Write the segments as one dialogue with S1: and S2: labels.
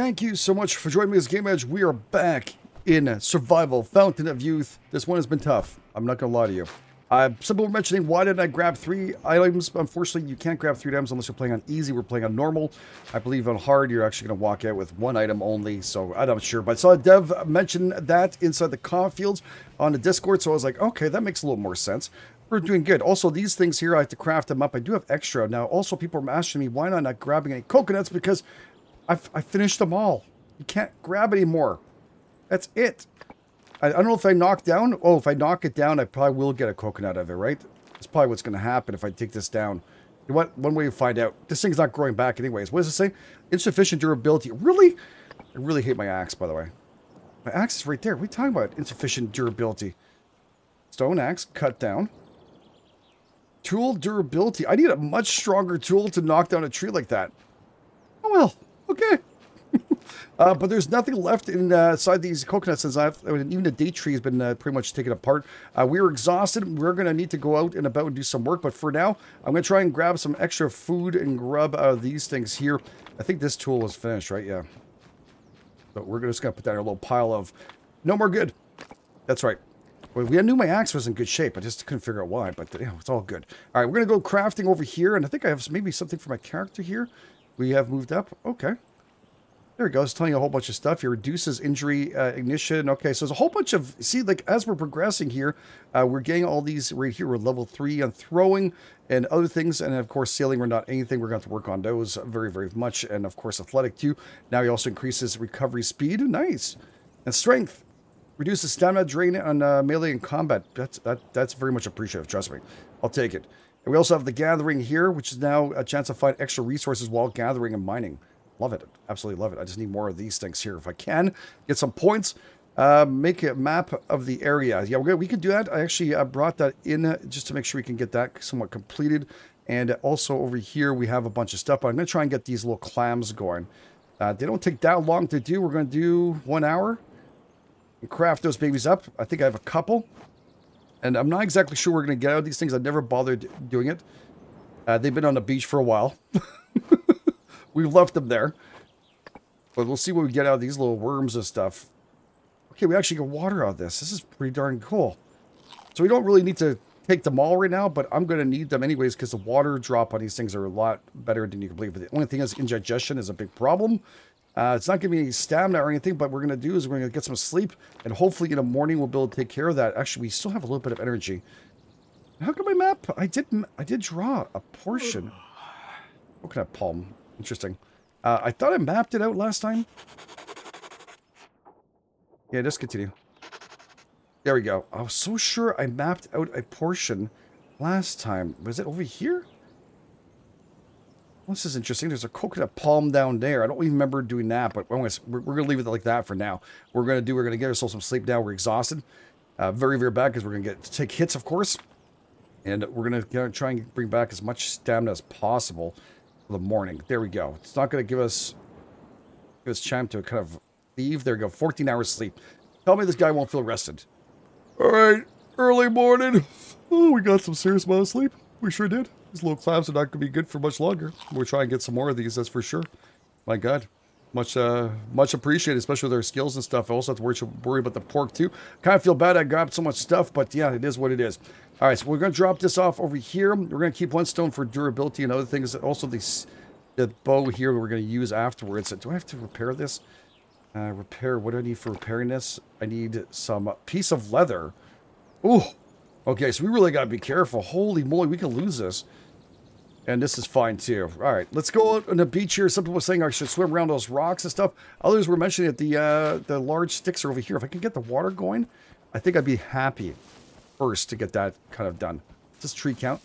S1: Thank you so much for joining me as GameEdged. We are back in Survival Fountain of Youth. This one has been tough. I'm not going to lie to you. Uh, some people were mentioning, why didn't I grab three items? Unfortunately, you can't grab three items unless you're playing on easy. We're playing on normal. I believe on hard, you're actually going to walk out with one item only. So I'm not sure. But I saw a Dev mention that inside the comment fields on the Discord. So I was like, okay, that makes a little more sense. We're doing good. Also, these things here, I have to craft them up. I do have extra. Now, also, people are asking me, why I not grabbing any coconuts? Because I've, I finished them all. You can't grab any more. That's it. I, I don't know if I knock down. Oh, if I knock it down, I probably will get a coconut out of it, right? That's probably what's going to happen if I take this down. You know what? One way to find out. This thing's not growing back anyways. What does it say? Insufficient durability. Really? I really hate my axe, by the way. My axe is right there. What are you talking about? Insufficient durability. Stone axe, cut down. Tool durability. I need a much stronger tool to knock down a tree like that. Oh well, okay. uh, but there's nothing left inside uh, these coconuts since I've, I mean, even the date tree has been uh, pretty much taken apart. Uh, we are exhausted. We're going to need to go out and about and do some work. But for now, I'm going to try and grab some extra food and grub out of these things here. I think this tool is finished, right? Yeah. But we're just going to put that in a little pile of no more good. That's right. Well, we knew my axe was in good shape. I just couldn't figure out why, but you know, it's all good. All right, we're going to go crafting over here, and I think I have maybe something for my character here. We have moved up. Okay. There we goes. Telling you a whole bunch of stuff. It reduces injury uh, ignition. Okay, so there's a whole bunch of... See, like, as we're progressing here, uh, we're getting all these right here. We're level 3 on throwing and other things. And, of course, sailing, we're not anything. We're going to have to work on those very, very much. And, of course, athletic, too. Now he also increases recovery speed. Nice. And strength. Reduces stamina drain on uh, melee and combat. That's, that, that's very much appreciative. Trust me. I'll take it. And we also have the gathering here, which is now a chance to find extra resources while gathering and mining. Love it. Absolutely love it. I just need more of these things here if I can. Get some points. Uh, make a map of the area. Yeah, we're we can do that. I actually uh, brought that in uh, just to make sure we can get that somewhat completed. And also over here, we have a bunch of stuff. But I'm going to try and get these little clams going. Uh, they don't take that long to do. We're going to do one hour and craft those babies up. I think I have a couple. And I'm not exactly sure we're going to get out of these things. I've never bothered doing it. Uh, they've been on the beach for a while. We've left them there. But we'll see what we get out of these little worms and stuff. Okay, we actually get water out of this. This is pretty darn cool. So we don't really need to take them all right now, but I'm going to need them anyways because the water drop on these things are a lot better than you can believe. But the only thing is indigestion is a big problem. Uh, it's not giving me any stamina or anything, but we're going to do is we're going to get some sleep, and hopefully in the morning we'll be able to take care of that. Actually, we still have a little bit of energy. How come my map? I did I did draw a portion. Coconut palm. Interesting. Uh, I thought I mapped it out last time. Yeah, just continue. There we go. I was so sure I mapped out a portion last time. Was it over here? This is interesting. There's a coconut palm down there. I don't even remember doing that, but we're, we're going to leave it like that for now. We're going to do, we're going to get ourselves some sleep now. We're exhausted. Uh, very, very bad because we're going to get take hits, of course. And we're going to try and bring back as much stamina as possible the morning. There we go. It's not going to give us give us time to kind of leave. There we go. 14 hours sleep. Tell me this guy won't feel rested. All right. Early morning. Oh, we got some serious amount of sleep. We sure did. These little clams are not going to be good for much longer. We'll try and get some more of these, that's for sure. My God. Much uh, much appreciated, especially with our skills and stuff. I also have to worry, about the pork, too. Kind of feel bad I grabbed so much stuff, but yeah, it is what it is. All right, so we're going to drop this off over here. We're going to keep one stone for durability and other things. Also, the, the bow here we're going to use afterwards. Do I have to repair this? Uh, repair, what do I need for repairing this? I need some piece of leather. Ooh, okay, so we really got to be careful. Holy moly, we could lose this. And this is fine too. All right, let's go on the beach here. Some people were saying I should swim around those rocks and stuff. Others were mentioning that the uh, the large sticks are over here. If I can get the water going, I think I'd be happy first to get that kind of done. Just tree count.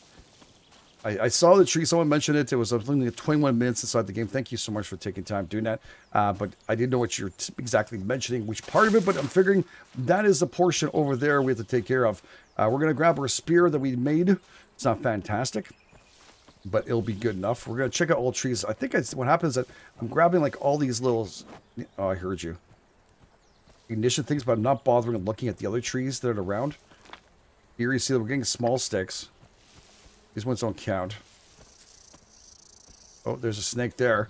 S1: I, I, saw the tree. Someone mentioned it. It was something like 21 minutes inside the game. Thank you so much for taking time doing that. Uh, but I didn't know what you're exactly mentioning, which part of it. But I'm figuring that is the portion over there we have to take care of. Uh, we're going to grab our spear that we made. It's not fantastic, but it'll be good enough. We're going to check out all trees. I think I, what happens is that I'm grabbing like all these little... Oh, I heard you. Ignition things, but I'm not bothering looking at the other trees that are around. Here you see that we're getting small sticks. These ones don't count. Oh, there's a snake there.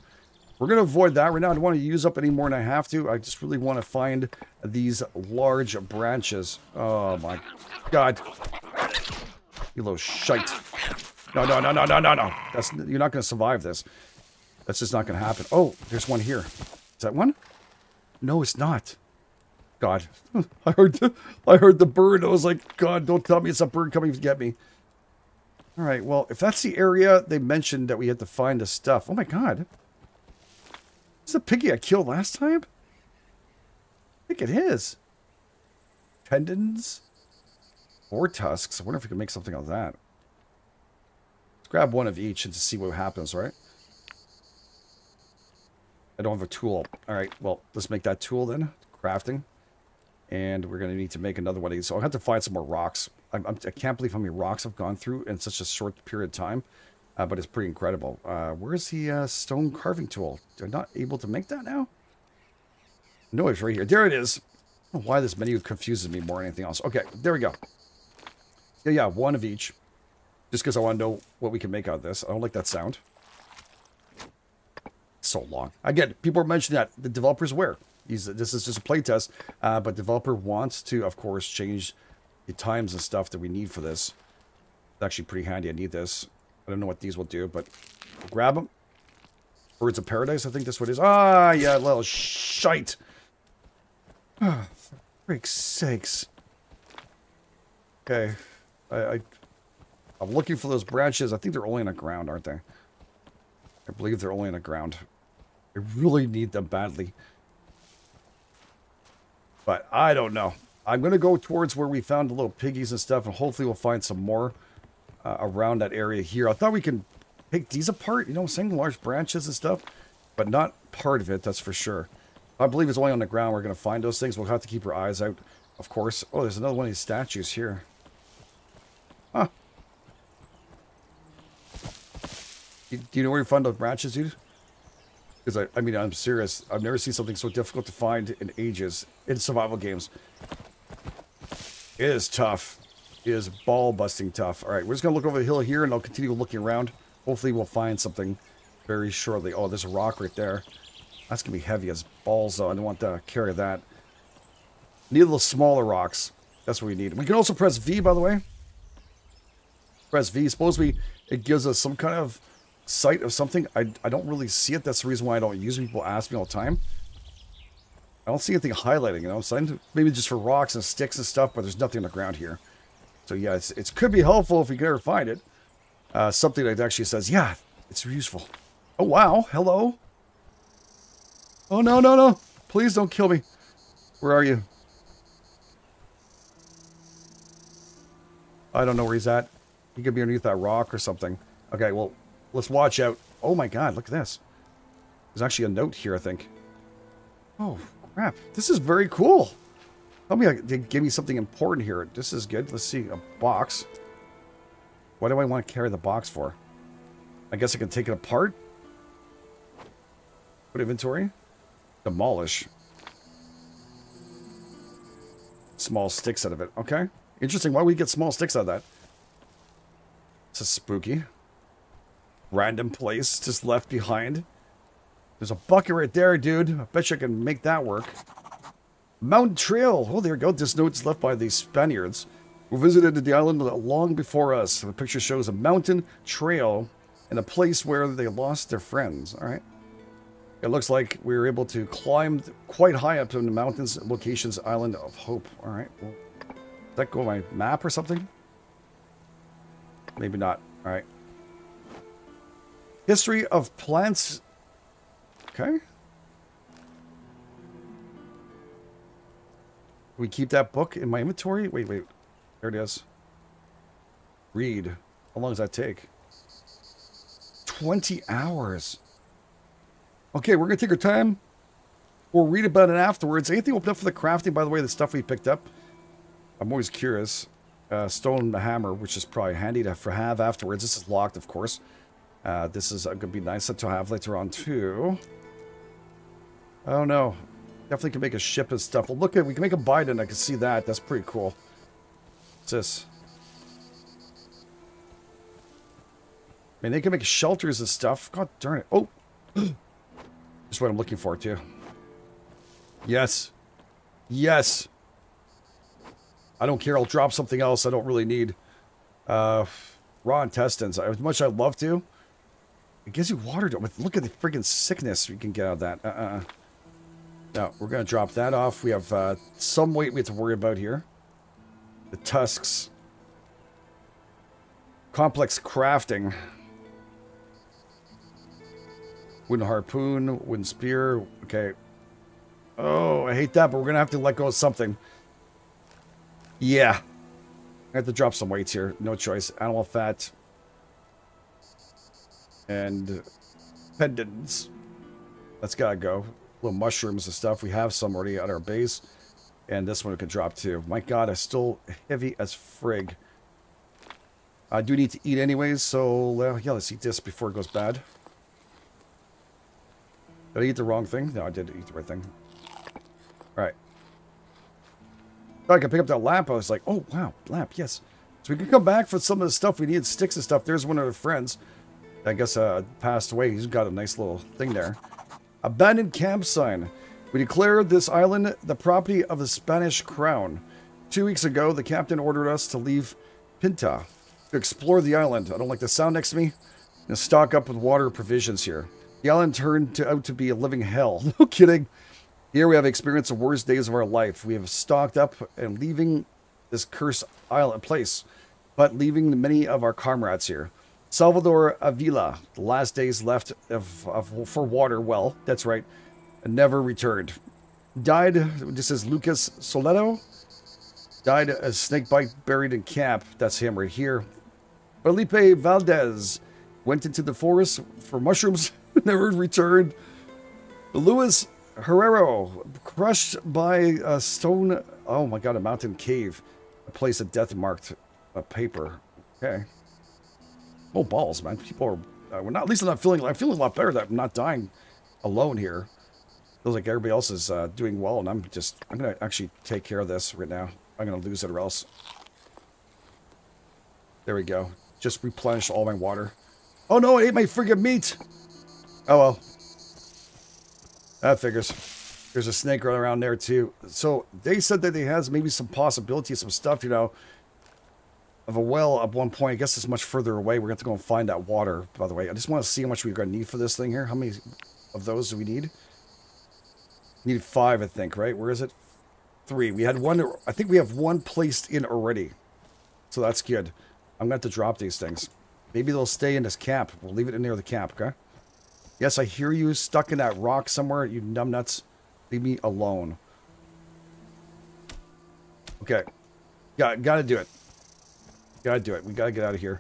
S1: We're going to avoid that right now. I don't want to use up any more than I have to. I just really want to find these large branches. Oh, my God. You little shite. No, no, no, no, no, no, no. That's, you're not going to survive this. That's just not going to happen. Oh, there's one here. Is that one? No, it's not. God. I heard the, I heard the bird. I was like, God, don't tell me it's a bird coming to get me. All right, well, if that's the area they mentioned that we had to find the stuff. Oh, my God. Is the piggy I killed last time? I think it is. Tendons? Or tusks. I wonder if we can make something out of that. Let's grab one of each and see what happens, right? I don't have a tool. All right, well, let's make that tool then. Crafting. And we're going to need to make another one of these. So I'll have to find some more rocks. I'm, I can not believe how many rocks I've gone through in such a short period of time. Uh, but it's pretty incredible. Uh, where's the uh, stone carving tool? They're not able to make that now? No, it's right here. There it is. why this menu confuses me more than anything else. Okay, there we go. Yeah, yeah, one of each. Just because I want to know what we can make out of this. I don't like that sound. So long. Again, people are mentioning that the developer's. He's, this is just a playtest, uh, but developer wants to, of course, change the times and stuff that we need for this. It's actually pretty handy. I need this. I don't know what these will do, but we'll grab them. Birds of Paradise, I think this one is. Ah, yeah, little shite. Oh, for freak's sakes. Okay. I, I, I'm looking for those branches. I think they're only on the ground, aren't they? I believe they're only on the ground. I really need them badly. But I don't know. I'm going to go towards where we found the little piggies and stuff, and hopefully we'll find some more uh, around that area here. I thought we can take these apart, you know, saying large branches and stuff, but not part of it, that's for sure. I believe it's only on the ground we're going to find those things. We'll have to keep our eyes out, of course. Oh, there's another one of these statues here. Huh. Do you know where you found those branches, dude? Because, I, I mean, I'm serious. I've never seen something so difficult to find in ages in survival games. It is tough is ball-busting tough. All right, we're just going to look over the hill here, and I'll continue looking around. Hopefully we'll find something very shortly. Oh, there's a rock right there. That's going to be heavy as balls, though. I don't want to carry that. Need a little smaller rocks. That's what we need. We can also press V, by the way. Press V. Supposedly, it gives us some kind of sight of something. I, I don't really see it. That's the reason why I don't use it. People ask me all the time. I don't see anything highlighting, you know. So maybe just for rocks and sticks and stuff, but there's nothing on the ground here. So yeah, it's, it could be helpful if we can ever find it. Uh, something that actually says, yeah, it's useful. Oh, wow. Hello. Oh, no, no, no. Please don't kill me. Where are you? I don't know where he's at. He could be underneath that rock or something. Okay, well, let's watch out. Oh my god, look at this. There's actually a note here, I think. Oh, crap. This is very cool. Tell me, give me something important here. This is good. Let's see. A box. Why do I want to carry the box for? I guess I can take it apart? Put inventory? Demolish. Small sticks out of it. Okay. Interesting. Why we get small sticks out of that? It's is spooky. Random place just left behind. There's a bucket right there, dude. I bet you I can make that work. Mountain Trail. Oh, there you go. This note's left by the Spaniards who visited the island long before us. The picture shows a mountain trail and a place where they lost their friends. All right. It looks like we were able to climb quite high up in the mountains, locations, Island of Hope. All right. Well, that go on my map or something? Maybe not. All right. History of plants. Okay. we keep that book in my inventory? Wait, wait. There it is. Read. How long does that take? 20 hours. Okay, we're going to take our time. We'll read about it afterwards. Anything open up for the crafting, by the way, the stuff we picked up? I'm always curious. Uh, stone hammer, which is probably handy to have afterwards. This is locked, of course. Uh, this is uh, going to be nice to have later on, too. Oh, no. Definitely can make a ship and stuff. Well, look at we can make a Biden. I can see that. That's pretty cool. What's this? I mean, they can make shelters and stuff. God darn it. Oh. That's what I'm looking for, too. Yes. Yes. I don't care. I'll drop something else I don't really need. Uh, raw intestines. As much as I'd love to. It gives you water. Look at the freaking sickness you can get out of that. Uh-uh. No, we're going to drop that off. We have uh, some weight we have to worry about here. The tusks. Complex crafting. Wooden harpoon, wooden spear. Okay. Oh, I hate that, but we're going to have to let go of something. Yeah. I have to drop some weights here. No choice. Animal fat. And pendants. That's gotta go. Little mushrooms and stuff. We have some already at our base. And this one we can drop too. My god, it's still heavy as frig. I do need to eat anyways, so yeah, let's eat this before it goes bad. Did I eat the wrong thing? No, I did eat the right thing. Alright. I can pick up that lamp. I was like, oh, wow, lamp, yes. So we can come back for some of the stuff we need, sticks and stuff. There's one of our friends. I guess uh, passed away. He's got a nice little thing there. Abandoned camp sign. We declared this island the property of the Spanish crown. Two weeks ago, the captain ordered us to leave Pinta to explore the island. I don't like the sound next to me. And stock up with water provisions here. The island turned to, out to be a living hell. No kidding. Here we have experienced the worst days of our life. We have stocked up and leaving this cursed island place, but leaving many of our comrades here. Salvador Avila, the last days left of, of, for water, well, that's right, never returned. Died, this is Lucas Soledo. Died a snake bite buried in camp. That's him right here. Felipe Valdez went into the forest for mushrooms, never returned. Luis Herrero, crushed by a stone. Oh my god, a mountain cave. A place of death marked a paper. Okay. Oh balls, man. People are. Uh, we're not. At least I'm not feeling. I'm feeling a lot better that I'm not dying alone here. Feels like everybody else is uh, doing well, and I'm just. I'm gonna actually take care of this right now. I'm gonna lose it or else. There we go. Just replenish all my water. Oh no! I ate my friggin' meat. Oh well. That figures. There's a snake running around there too. So they said that they has maybe some possibility, some stuff, you know, of a well at one point. I guess it's much further away. We're going to have to go and find that water, by the way. I just want to see how much we're going to need for this thing here. How many of those do we need? Need five, I think, right? Where is it? Three. We had one. I think we have one placed in already. So that's good. I'm going to have to drop these things. Maybe they'll stay in this camp. We'll leave it in near the camp, okay? Yes, I hear you stuck in that rock somewhere, you numbnuts. Leave me alone. Okay. Got, gotta do it. Gotta do it. We gotta get out of here.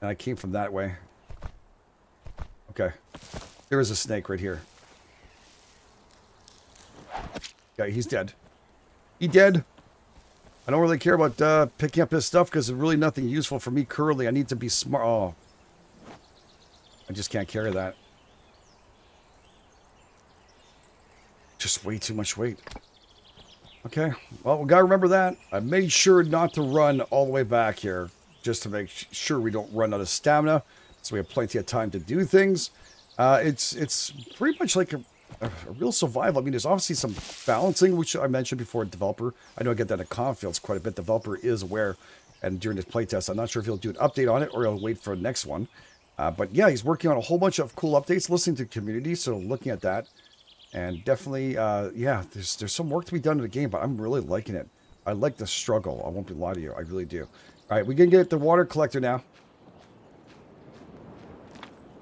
S1: And I came from that way. Okay. There is a snake right here. Yeah, he's dead. He dead. I don't really care about uh, picking up his stuff because it's really nothing useful for me currently. I need to be smart. Oh. I just can't carry that. Just way too much weight. Okay, well, we gotta remember that. I made sure not to run all the way back here, just to make sure we don't run out of stamina, so we have plenty of time to do things. Uh, it's it's pretty much like a, a, a, real survival. I mean, there's obviously some balancing, which I mentioned before. Developer, I know I get that in Confidence quite a bit. Developer is aware, and during this playtest, I'm not sure if he'll do an update on it or he'll wait for the next one. Uh, but yeah, he's working on a whole bunch of cool updates, listening to community, so looking at that. And definitely, uh, yeah, there's there's some work to be done in the game, but I'm really liking it. I like the struggle. I won't be lying to you. I really do. All right, we can get the water collector now.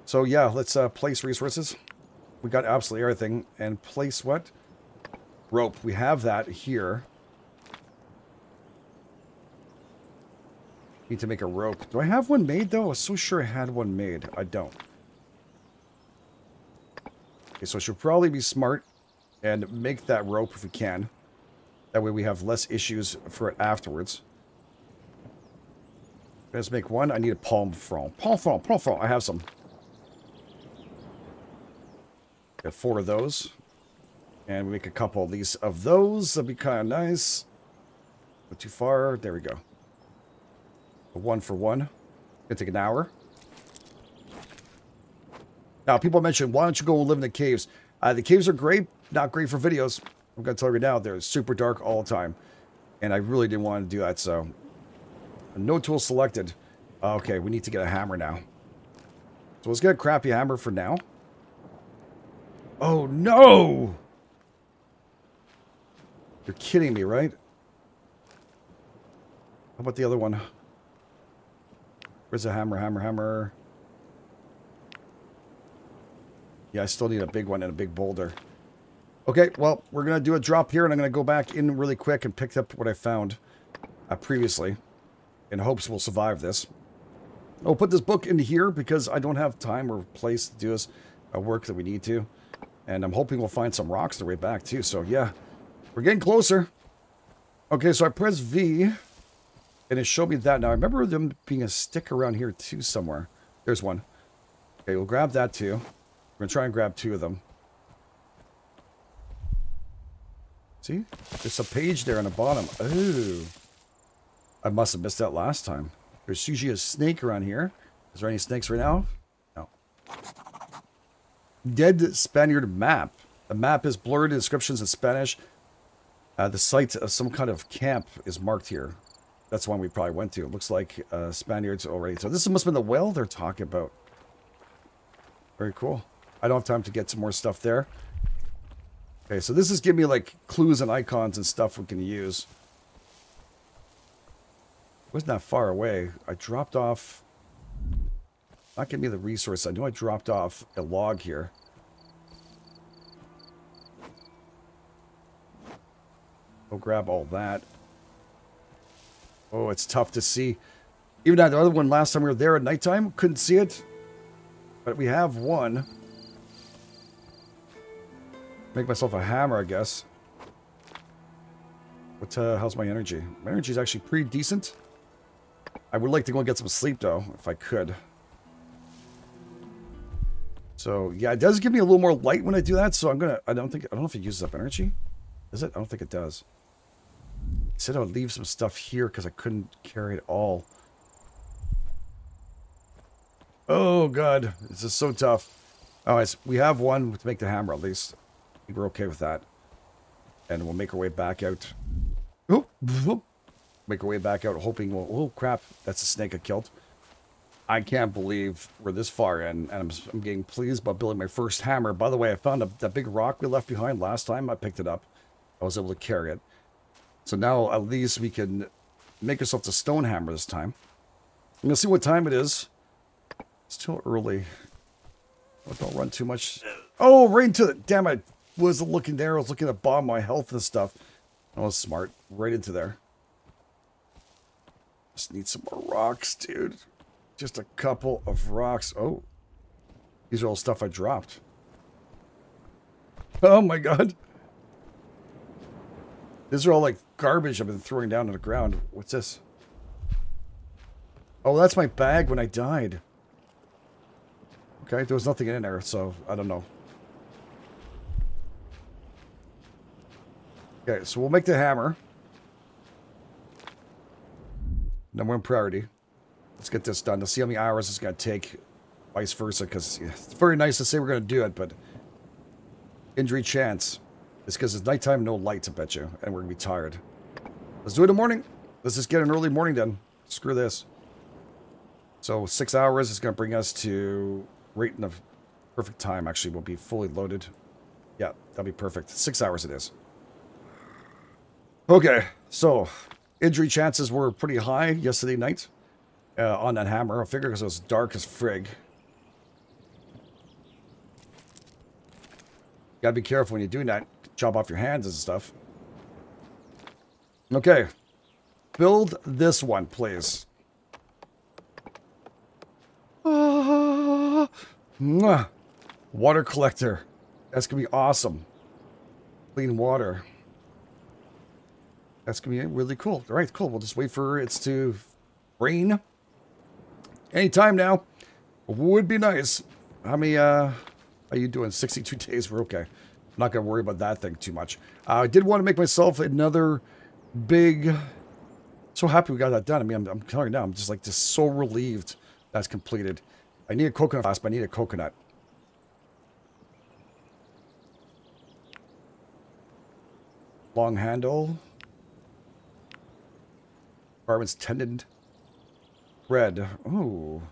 S1: So yeah, let's uh, place resources. We got absolutely everything. And place what? Rope. We have that here. Need to make a rope. Do I have one made though? I'm so sure I had one made. I don't. Okay, so I should probably be smart and make that rope if we can. That way we have less issues for it afterwards. Let's make one. I need a palm frond. Palm frond, palm frond. I have some. Got four of those. And we make a couple of these of those. That'd be kind of nice. Not too far. There we go. One for one. Gonna take an hour. Now, people mentioned, why don't you go live in the caves? Uh, the caves are great, not great for videos. I'm going to tell you right now, they're super dark all the time. And I really didn't want to do that, so... No tool selected. Okay, we need to get a hammer now. So let's get a crappy hammer for now. Oh, no! You're kidding me, right? How about the other one? Where's the hammer, hammer, hammer? Yeah, I still need a big one and a big boulder. Okay, well, we're going to do a drop here, and I'm going to go back in really quick and pick up what I found uh, previously in hopes we'll survive this. I'll put this book into here because I don't have time or place to do this uh, work that we need to. And I'm hoping we'll find some rocks the way back, too. So, yeah, we're getting closer. Okay, so I press V, and it showed me that. Now, I remember them being a stick around here, too, somewhere. There's one. Okay, we'll grab that, too. We're going to try and grab two of them. See? There's a page there on the bottom. Oh. I must have missed that last time. There's usually a snake around here. Is there any snakes right now? No. Dead Spaniard map. The map is blurred inscriptions in Spanish. Uh, the site of some kind of camp is marked here. That's one we probably went to. It looks like uh, Spaniards already. So this must have been the well they're talking about. Very cool. I don't have time to get some more stuff there. Okay, so this is giving me like clues and icons and stuff we can use. wasn't that far away. I dropped off... Not giving me the resource. I know I dropped off a log here. Go grab all that. Oh, it's tough to see. Even that other one last time we were there at nighttime, couldn't see it. But we have one. Make myself a hammer, I guess. What, uh, how's my energy? My energy is actually pretty decent. I would like to go and get some sleep, though, if I could. So, yeah, it does give me a little more light when I do that, so I'm gonna, I don't think, I don't know if it uses up energy. Is it? I don't think it does. It said I would leave some stuff here because I couldn't carry it all. Oh, God. This is so tough. All right, so we have one to make the hammer, at least. We're okay with that. And we'll make our way back out. Oh, make our way back out, hoping we'll... Oh, crap. That's a snake I killed. I can't believe we're this far in, and I'm, I'm getting pleased by building my first hammer. By the way, I found a, that big rock we left behind last time. I picked it up. I was able to carry it. So now at least we can make ourselves a stone hammer this time. I'm going to see what time it is. It's still early. Don't run too much. Oh, right into the... Damn, I wasn't looking there. I was looking at bomb my health and stuff. I was smart. Right into there. Just need some more rocks, dude. Just a couple of rocks. Oh. These are all stuff I dropped. Oh my god. These are all like garbage I've been throwing down on the ground. What's this? Oh, that's my bag when I died. Okay, there was nothing in there, so I don't know. Okay, so we'll make the hammer. Number one priority. Let's get this done. Let's see how many hours it's going to take. Vice versa, because it's very nice to say we're going to do it, but injury chance. It's because it's nighttime, no lights, I bet you, and we're going to be tired. Let's do it in the morning. Let's just get an early morning done. Screw this. So six hours is going to bring us to right in the perfect time. Actually, we'll be fully loaded. Yeah, that'll be perfect. Six hours it is. Okay, so injury chances were pretty high yesterday night uh, on that hammer. I figure because it was dark as frig. Gotta be careful when you're doing that chop off your hands and stuff. Okay. Build this one, please. Ah, water collector. That's to be awesome. Clean water. That's going to be really cool. All right, cool. We'll just wait for it to rain. Anytime now. Would be nice. How many, uh, are you doing? 62 days. We're okay. I'm not going to worry about that thing too much. Uh, I did want to make myself another big... So happy we got that done. I mean, I'm, I'm telling you now, I'm just like just so relieved that's completed. I need a coconut flask, but I need a coconut. Long handle. Fireman's tendon. Red. Ooh.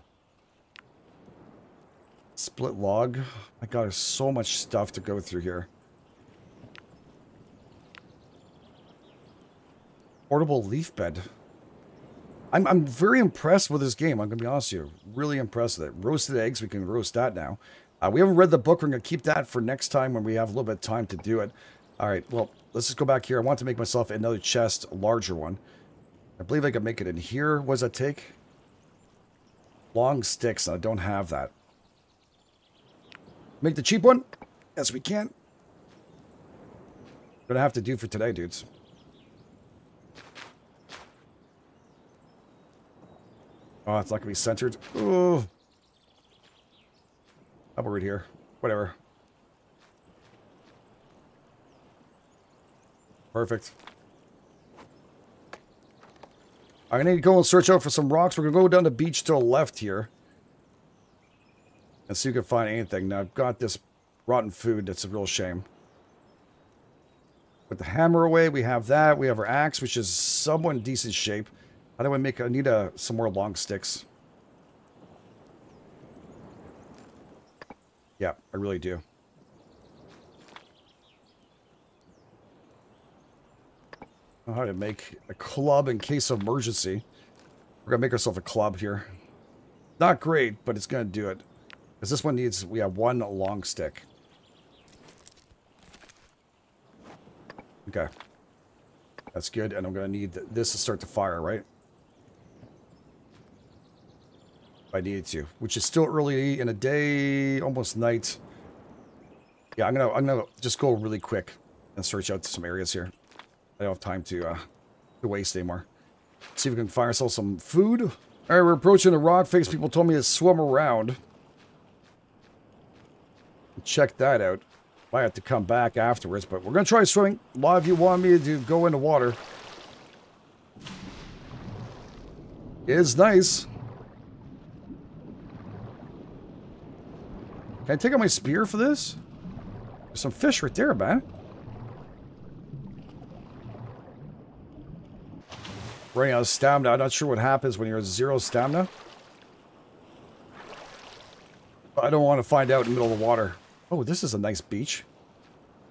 S1: Split log. My god, there's so much stuff to go through here. Portable leaf bed. I'm, I'm very impressed with this game. I'm going to be honest with you. Really impressed with it. Roasted eggs. We can roast that now. Uh, we haven't read the book. We're going to keep that for next time when we have a little bit of time to do it. All right. Well, let's just go back here. I want to make myself another chest, a larger one. I believe I can make it in here. Does that take? Long sticks. I don't have that. Make the cheap one? Yes, we can. Gonna have to do for today, dudes. Oh, it's not gonna be centered. Oh. About right here? Whatever. Perfect. I'm need to go and search out for some rocks. We're gonna go down the beach to the left here. And see if we can find anything. Now I've got this rotten food that's a real shame. Put the hammer away, we have that. We have our axe, which is somewhat in decent shape. How do I make... I need a, some more long sticks. Yeah, I really do. How to make a club in case of emergency. We're to make ourselves a club here. Not great, but it's to do it. Because this one needs... We have one long stick. Okay. That's good, and I'm to need this to start the fire, right? I needed to, which is still early in a day, almost night. Yeah, I'm gonna I'm gonna just go really quick and search out some areas here. I don't have time to uh, to waste anymore. See if we can find ourselves some food. All right, we're approaching the rock face. People told me to swim around. Check that out. Might have to come back afterwards, but we're gonna try swimming. A lot of you want me to go in the water. It is nice. Can I take out my spear for this? There's some fish right there, man. Running out of stamina. I'm not sure what happens when you're at zero stamina. I don't want to find out in the middle of the water. Oh, this is a nice beach.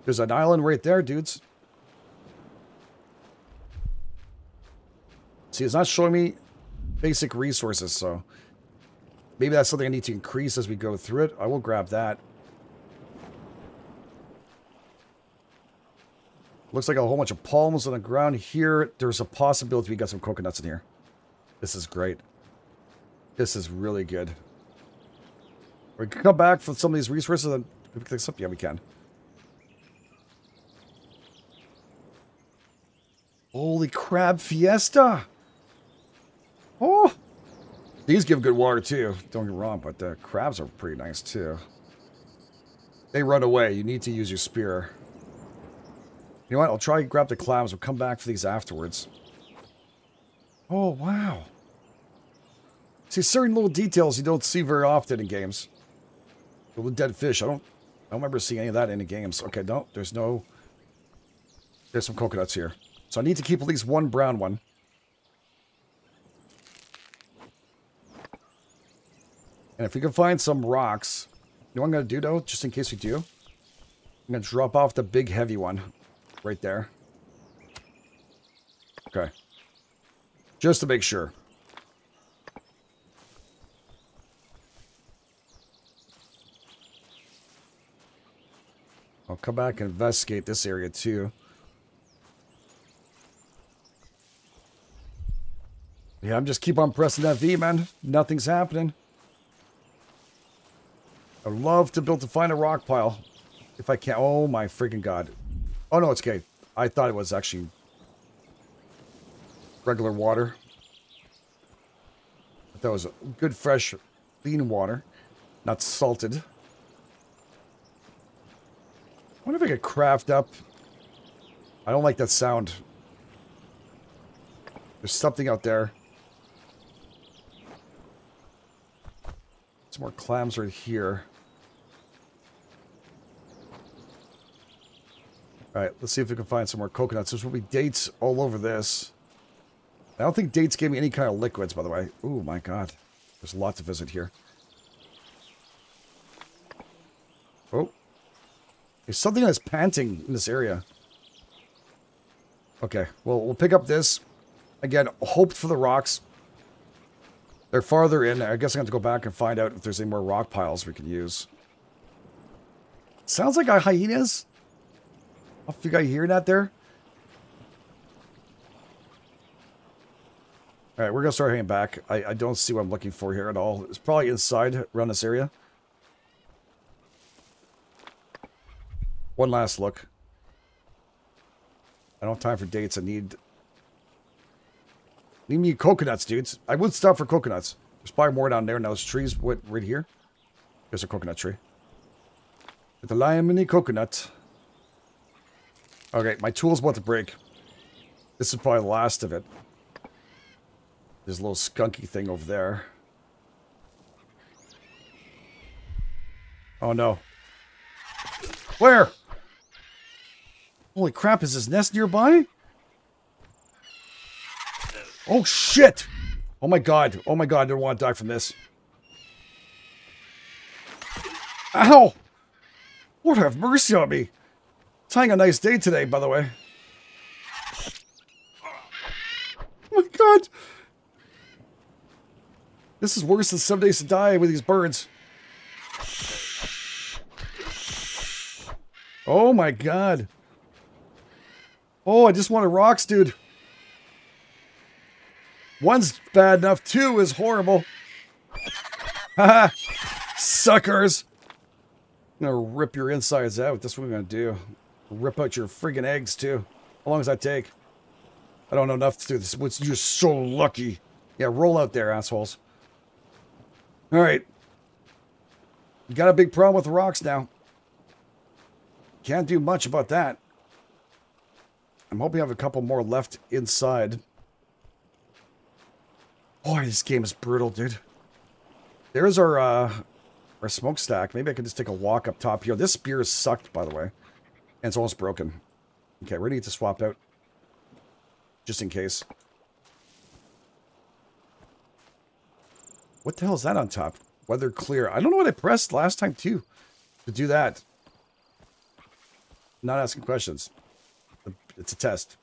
S1: There's an island right there, dudes. See, it's not showing me basic resources, so... Maybe that's something I need to increase as we go through it. I will grab that. Looks like a whole bunch of palms on the ground here. There's a possibility we got some coconuts in here. This is great. This is really good. We can come back for some of these resources and pick this up. Yeah, we can. Holy crab fiesta! Oh! These give good water too, don't get wrong, but the crabs are pretty nice too. They run away. You need to use your spear. You know what? I'll try and grab the clams. We'll come back for these afterwards. Oh, wow. See, certain little details you don't see very often in games. Little dead fish. I don't, I don't remember seeing any of that in the games. Okay, no, there's no... There's some coconuts here. So I need to keep at least one brown one. And if we can find some rocks, you know what I'm going to do, though, just in case we do? I'm going to drop off the big heavy one right there. Okay. Just to make sure. I'll come back and investigate this area, too. Yeah, I'm just keep on pressing that V, man. Nothing's happening. I'd love to build to find a rock pile. If I can. Oh my freaking god. Oh no, it's okay. I thought it was actually regular water. That was a good, fresh, clean water. Not salted. I wonder if I could craft up... I don't like that sound. There's something out there. Some more clams right here. All right, let's see if we can find some more coconuts. There's will be dates all over this. I don't think dates gave me any kind of liquids, by the way. Oh my god. There's a lot to visit here. Oh. There's something that's panting in this area. Okay, well, we'll pick up this. Again, hoped for the rocks. They're farther in. I guess I have to go back and find out if there's any more rock piles we can use. Sounds like a hyenas. I think I hear that there. All right, we're to start hanging back. I, I don't see what I'm looking for here at all. It's probably inside around this area. One last look. I don't have time for dates. I need... Need me coconuts, dudes. I would stop for coconuts. There's probably more down there. Now, those trees, what, right here? There's a coconut tree. With the lion mini coconut. Okay, my tool's about to break. This is probably the last of it. There's a little skunky thing over there. Oh no. Where? Holy crap, is this nest nearby? Oh shit! Oh my god, oh my god, I don't want to die from this. Ow! Lord have mercy on me. Having a nice day today, by the way. Oh my god! This is worse than some days to die with these birds. Oh my god. Oh, I just wanted rocks, dude. One's bad enough, two is horrible. Haha! Suckers! I'm gonna rip your insides out. That's what we're gonna do. Rip out your friggin' eggs, too. How long does that take? I don't know enough to do this. You're so lucky. Yeah, roll out there, assholes. All right. You got a big problem with the rocks now. Can't do much about that. I'm hoping I have a couple more left inside. Boy, this game is brutal, dude. There's our, uh, our smokestack. Maybe I can just take a walk up top here. This spear is sucked, by the way. And it's almost broken. Okay, we're to get to swap out. Just in case. What the hell is that on top? Weather clear. I don't know what I pressed last time, too, to do that. not asking questions. It's a test.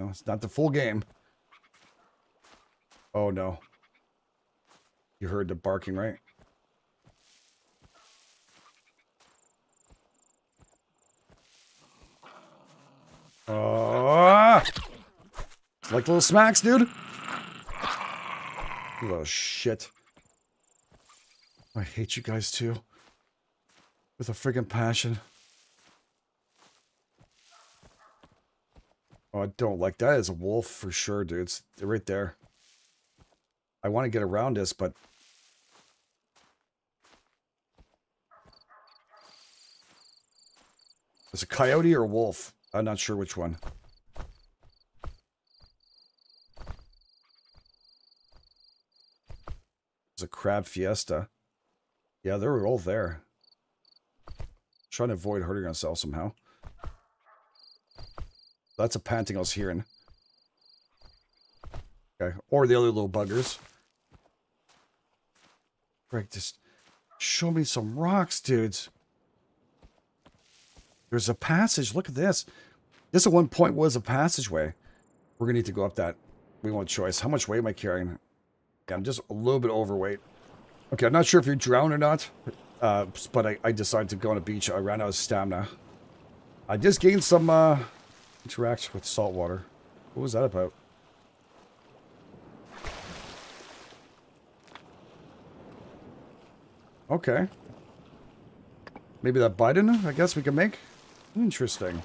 S1: No, it's not the full game. Oh, no. You heard the barking, right? Oh! Like little smacks, dude? Oh, shit. I hate you guys too. With a friggin' passion. Oh, I don't like that as a wolf for sure, dude. It's right there. I want to get around this, but... Is a coyote or a wolf? I'm not sure which one. It's a crab fiesta. Yeah, they were all there. Trying to avoid hurting ourselves somehow. That's a panting I was hearing. Okay, or the other little buggers. Greg, just show me some rocks, dudes. There's a passage. Look at this. This at one point was a passageway. We're going to need to go up that. We want choice. How much weight am I carrying? Yeah, I'm just a little bit overweight. Okay, I'm not sure if you're drowned or not, uh, but I, I, decided to go on a beach. I ran out of stamina. I just gained some uh, interaction with salt water. What was that about? Okay. Maybe that Biden, I guess we can make? Interesting.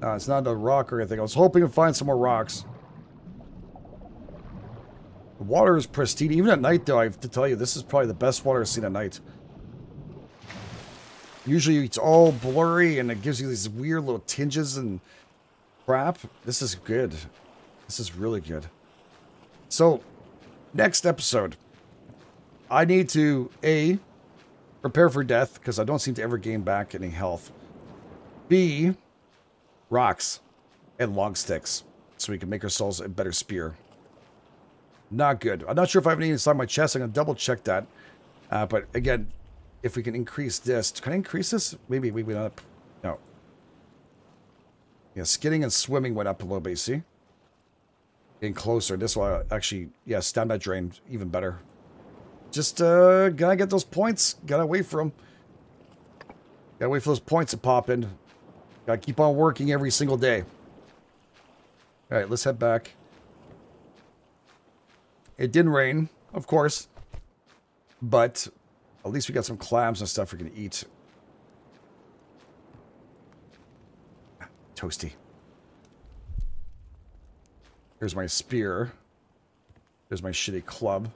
S1: No, it's not a rock or anything. I was hoping to find some more rocks. The water is pristine. Even at night, though, I have to tell you, this is probably the best water I've seen at night. Usually it's all blurry and it gives you these weird little tinges and crap. This is good. This is really good. So, next episode, I need to, A, Prepare for death, because I don't seem to ever gain back any health. B, rocks and log sticks, so we can make ourselves a better spear. Not good. I'm not sure if I have any inside my chest. I'm going to double check that. Uh, but again, if we can increase this. Can I increase this? Maybe, maybe not. No. Yeah, skidding and swimming went up a little bit, see? Getting closer. This will actually, yeah, standby drain even better. Just, uh, gotta get those points. Gotta wait for them. Gotta wait for those points to pop in. Gotta keep on working every single day. Alright, let's head back. It didn't rain, of course. But at least we got some clams and stuff we can eat. Toasty. Here's my spear. There's my shitty club.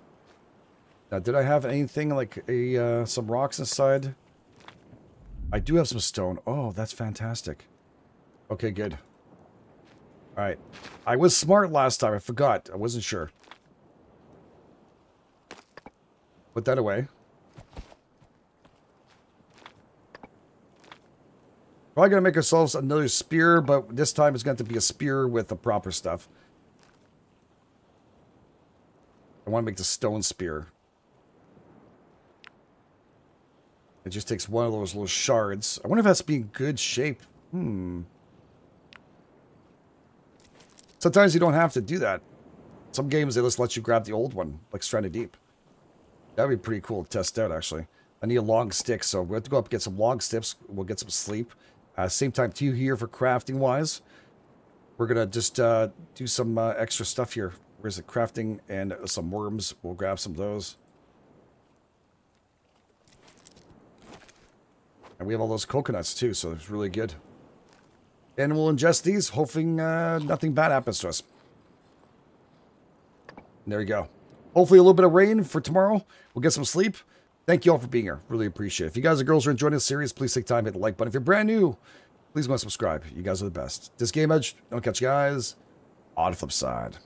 S1: Now, did I have anything like a uh, some rocks inside? I do have some stone. Oh, that's fantastic. Okay, good. All right. I was smart last time. I forgot. I wasn't sure. Put that away. Probably going to make ourselves another spear, but this time it's going to be a spear with the proper stuff. I want to make the stone spear. It just takes one of those little shards. I wonder if that's being good shape. Hmm. Sometimes you don't have to do that. Some games, they just let you grab the old one, like Stranded Deep. That'd be pretty cool to test out, actually. I need a long stick, so we have to go up and get some long sticks. We'll get some sleep. Uh, same time to you here for crafting wise. We're gonna just uh, do some uh, extra stuff here. Where's it? Crafting and some worms. We'll grab some of those. And we have all those coconuts too, so it's really good. And we'll ingest these, hoping uh, nothing bad happens to us. There we go. Hopefully a little bit of rain for tomorrow. We'll get some sleep. Thank you all for being here. Really appreciate it. If you guys and girls are enjoying this series, please take time, hit the like button. If you're brand new, please go and subscribe. You guys are the best. This GameEdged, I'll catch you guys on the flip side.